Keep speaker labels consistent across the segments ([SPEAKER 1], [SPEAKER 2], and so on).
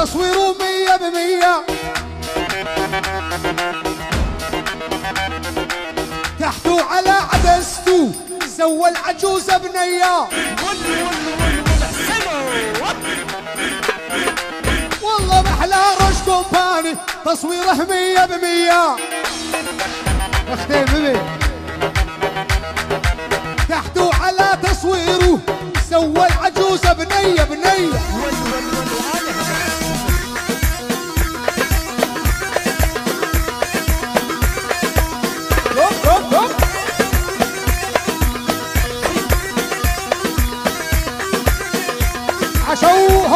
[SPEAKER 1] تصويره مية بمية. تحتو على عدستو سوى العجوزة بنية. والله محلى رش كومباني تصويره مية بمية. أختي بمية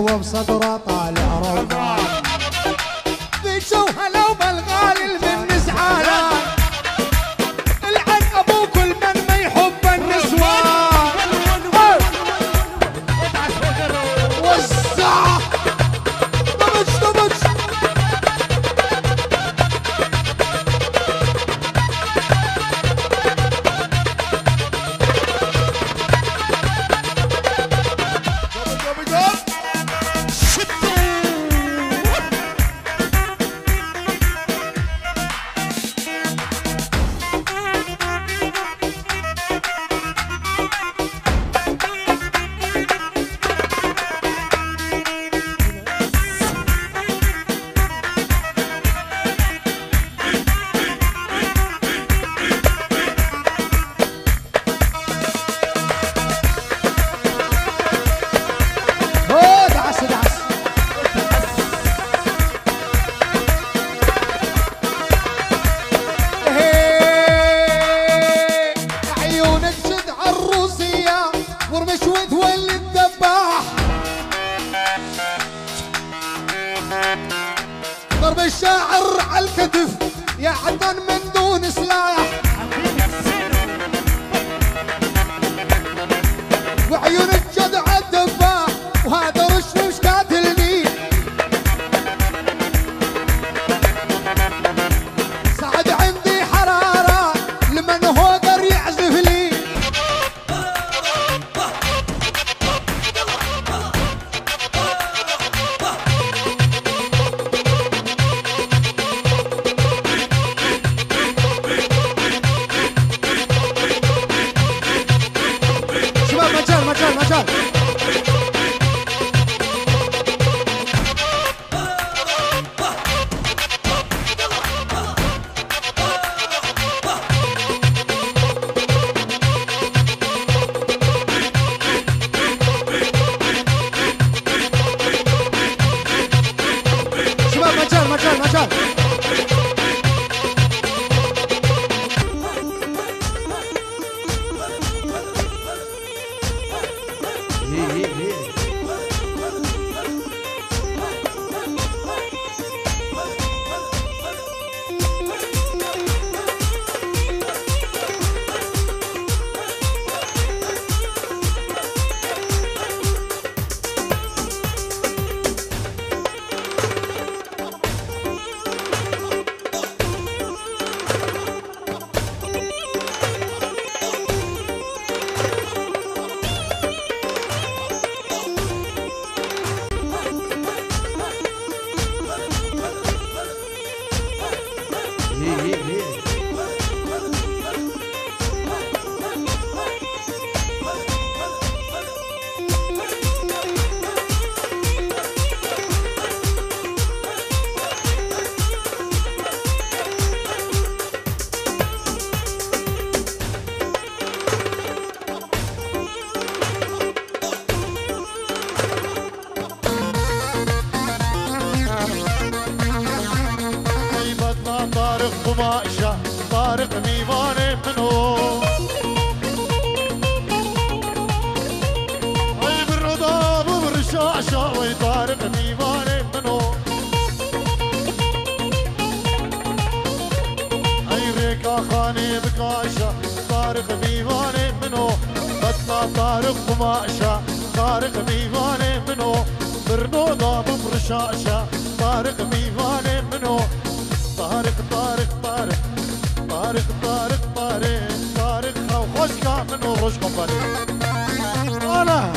[SPEAKER 1] وبصدره طال
[SPEAKER 2] قماشة طارق ميماني منو برنوضة بفرشاشة طارق ميماني منو. طارق طارق طارق طارق طارق طارق طارق أو خوشكا منو روش كومباني آنا.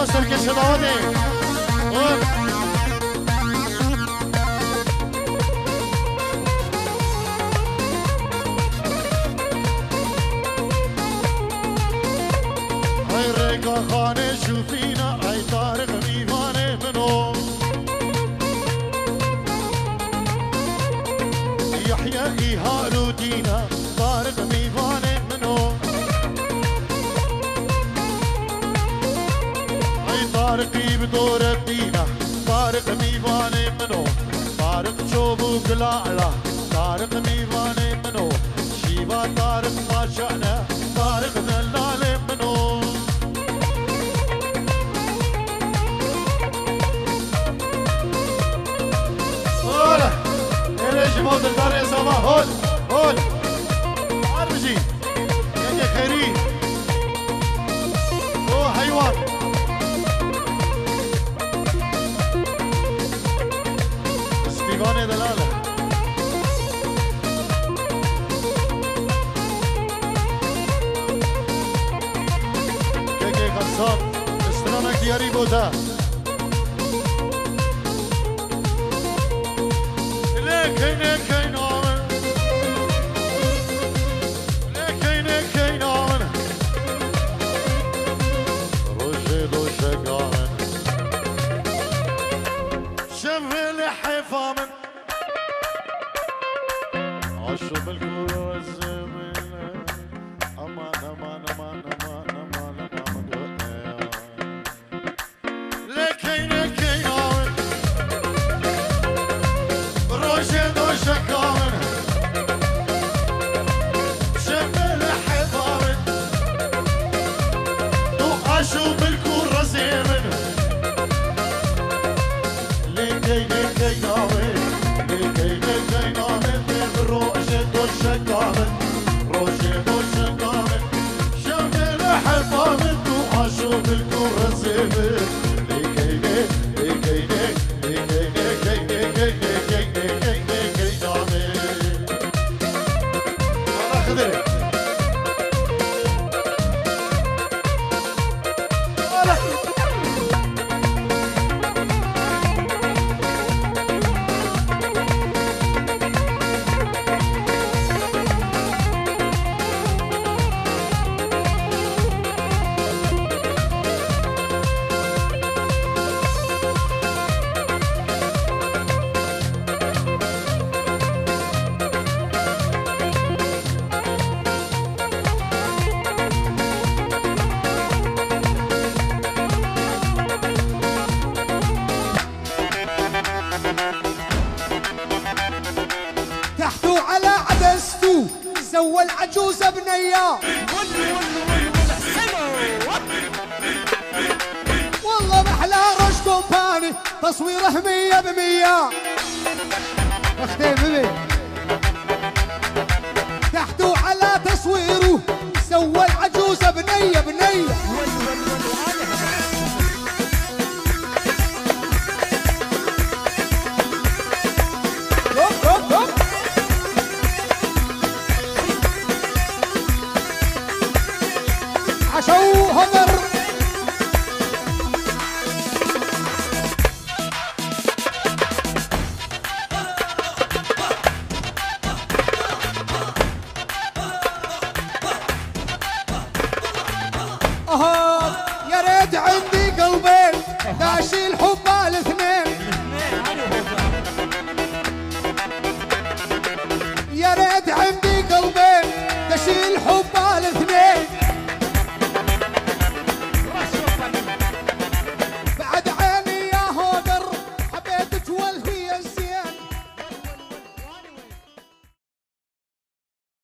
[SPEAKER 2] وصل كشدودي هاي ريقا خاني شوفينا هاي طارق ميفاني منو دلاره زمین هول هول آبی جی که خیری. تو حیوان. استیوانه دلار که که خصوب استنادی بوده. Connect, connect, connect.
[SPEAKER 1] تحتو على عدستو سوى العجوزة بنية والله محلى رش كومباني. تصويره مية بمية. أختي ببي تحتو على تصويره سوى